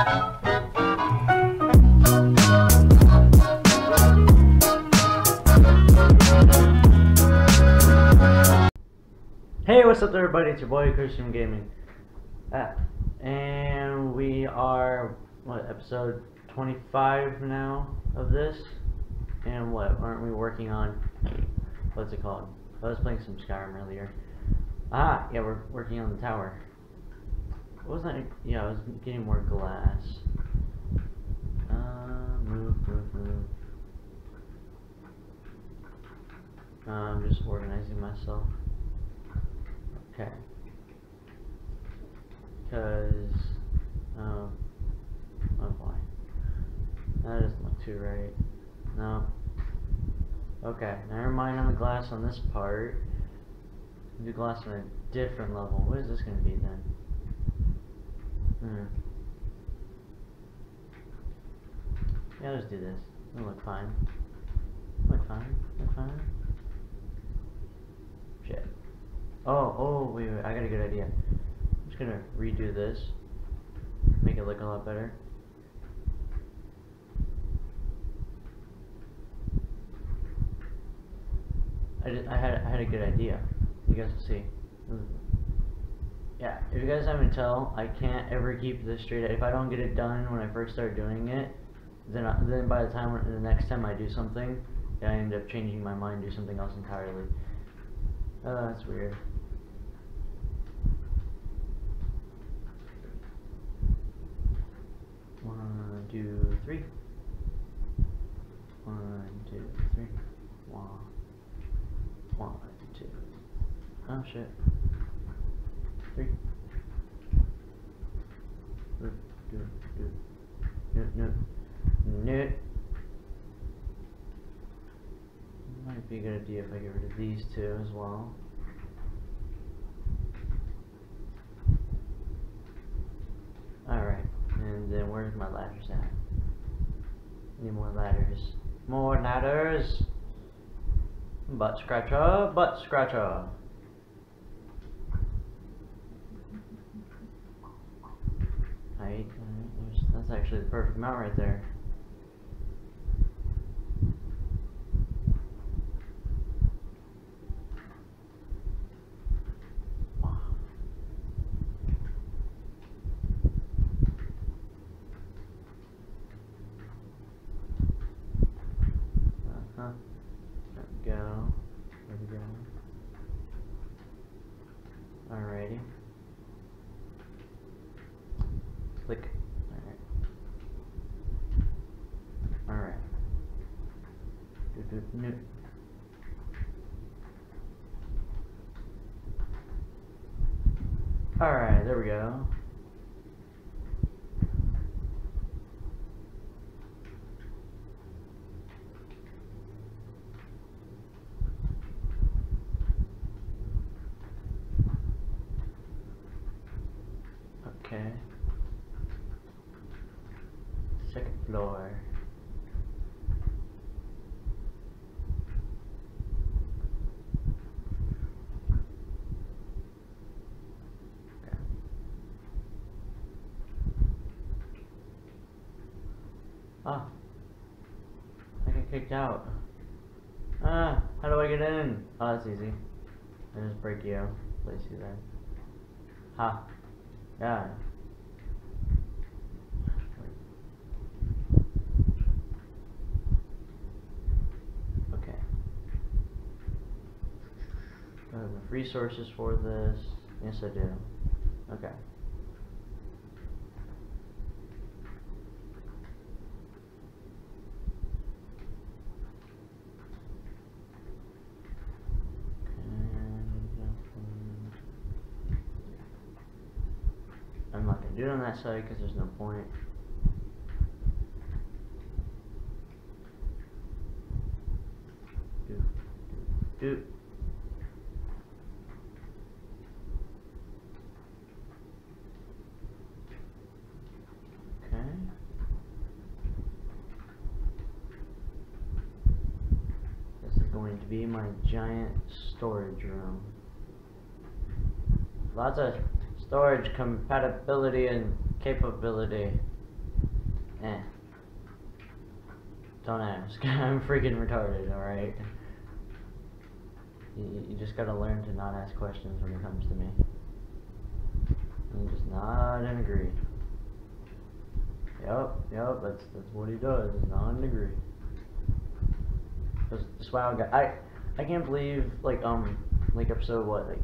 Hey, what's up everybody? It's your boy Christian Gaming. Ah, and we are, what, episode 25 now of this? And what, aren't we working on, what's it called? I was playing some Skyrim earlier. Ah, yeah, we're working on the tower. What was that? Yeah, I was getting more glass. Uh, move, move, move. Uh, I'm just organizing myself. Okay. Because, um, oh boy. That doesn't look too right. No. Okay, never mind on the glass on this part. Do glass on a different level. What is this going to be then? Hmm. Yeah, let's do this. It'll look fine. Look fine. Look fine. Shit. Oh, oh, wait, wait, I got a good idea. I'm just gonna redo this. Make it look a lot better. I, did, I had I had a good idea. You guys will see. Yeah, if you guys haven't tell, I can't ever keep this straight. If I don't get it done when I first start doing it, then I, then by the time the next time I do something, I end up changing my mind, do something else entirely. Oh, that's weird. One, two, three. One, two, three. One, one, two. Oh shit. No. Might be a good idea if I get rid of these two as well. Alright, and then where's my ladders at? Need more ladders. More ladders! Butt scratcher, butt scratcher. That's actually the perfect amount right there. Uh-huh. There we go. There we go. Alrighty. Click. Alright. Alright. Do do Alright, there we go. Okay. Second floor. Okay. Ah. I got kicked out. Ah, how do I get in? Oh, that's easy. I just break you. Place you there. Ha. Yeah. Okay. Do I have enough resources for this? Yes, I do. Okay. I'm not gonna do it on that side because there's no point. Do, do, do. Okay. This is going to be my giant storage room. Lots of storage compatibility and capability. Eh. Don't ask. I'm freaking retarded, alright? You, you just gotta learn to not ask questions when it comes to me. And just nod and agree. Yep, yep, that's that's what he does, is nod and agree. That's, that's why I got I I can't believe like um like episode what, like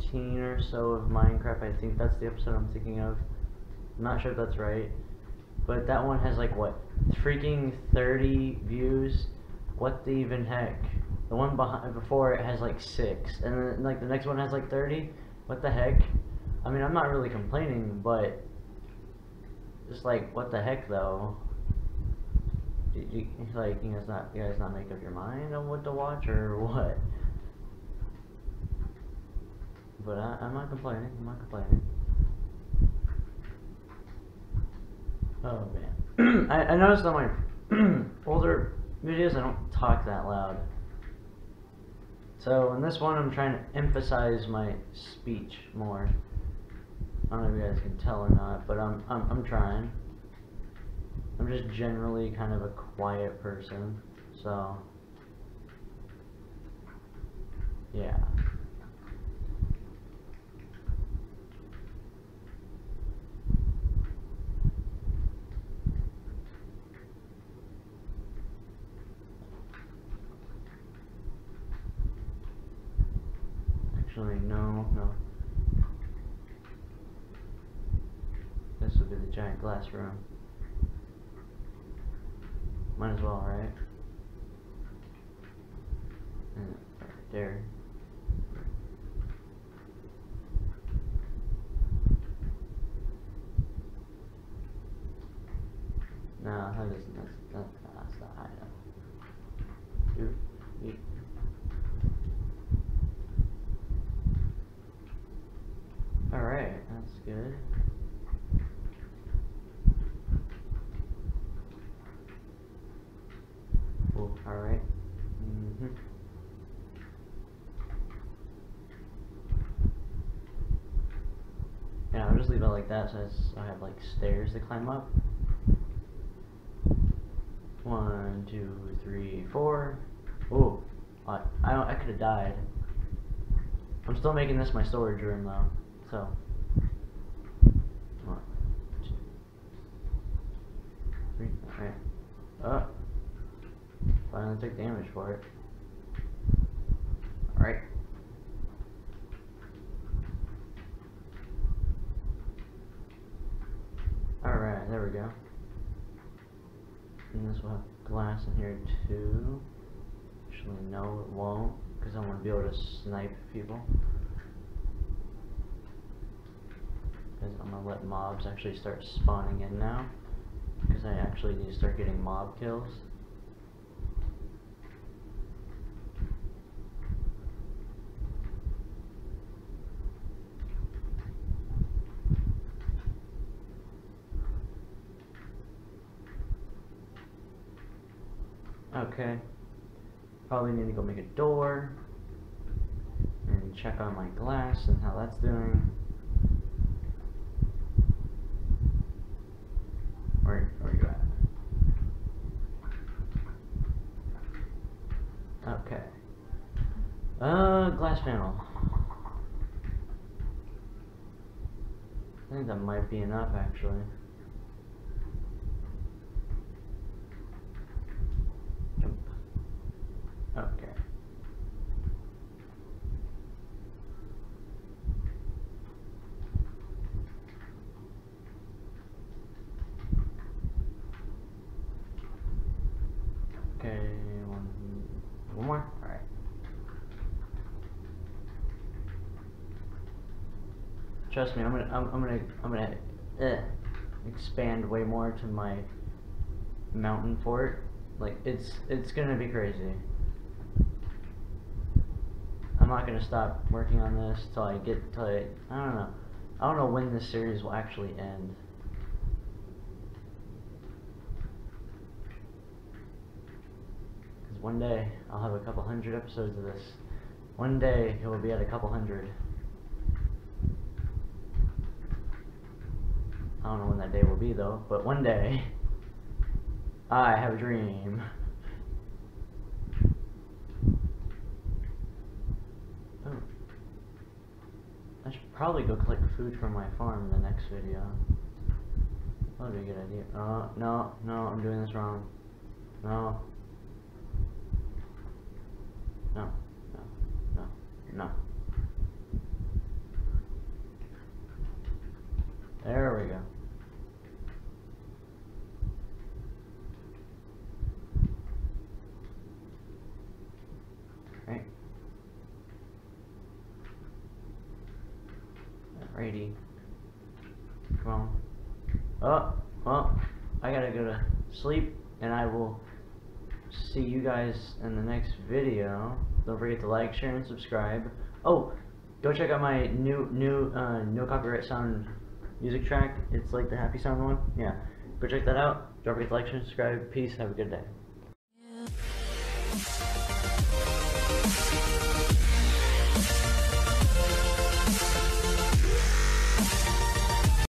fifteen or so of Minecraft, I think that's the episode I'm thinking of. I'm not sure if that's right. But that one has like what? Freaking 30 views? What the even heck? The one behind before it has like 6 and then like the next one has like 30? What the heck? I mean, I'm not really complaining, but just like what the heck though? Did you like you guys not you guys not make up your mind on what to watch or what? But I, I'm not complaining. I'm not complaining. Oh man. I, I noticed on my older videos I don't talk that loud. So in this one I'm trying to emphasize my speech more. I don't know if you guys can tell or not, but I'm I'm, I'm trying. I'm just generally kind of a quiet person, so yeah. Actually, no, no. This would be the giant glass room. Might as well, right? And right there. No, that isn't. That's, that, that's the item. Dude, you, Alright, that's good. Cool, alright. Mm-hmm. Mm-hmm. Yeah, I'll just leave it like that so I have like stairs to climb up. One, two, three, four. Ooh, I I, I could have died. I'm still making this my storage room though, so. One, two, three, alright. Oh. Finally took damage for it. Alright. Alright, there we go. And this will have glass in here too. Actually, no, it won't, because I want to be able to snipe people. Because I'm gonna let mobs actually start spawning in now. Because I actually need to start getting mob kills. Okay. Probably need to go make a door. And check on my glass and how that's doing. Where, where you at? Okay. Uh, glass panel. I think that might be enough actually. Jump. Okay. Okay, one, one more. All right. Trust me, I'm gonna, I'm, I'm gonna, I'm gonna eh, expand way more to my mountain fort. Like it's, it's gonna be crazy. I'm not gonna stop working on this till I get till I, I don't know. I don't know when this series will actually end. Because one day I'll have a couple hundred episodes of this. One day it will be at a couple hundred. I don't know when that day will be though, but one day I have a dream. Oh. I should probably go collect food from my farm in the next video. That would be a good idea. Oh, no, no, I'm doing this wrong. No. No, no, no, no. There we go. Right. Come on. Oh, well, I gotta go to sleep, and I will see you guys in the next video. Don't forget to like, share, and subscribe. Oh, go check out my new, new, uh, no copyright sound music track. It's like the happy sound one. Yeah, go check that out. Don't forget to like, share, and subscribe. Peace. Have a good day.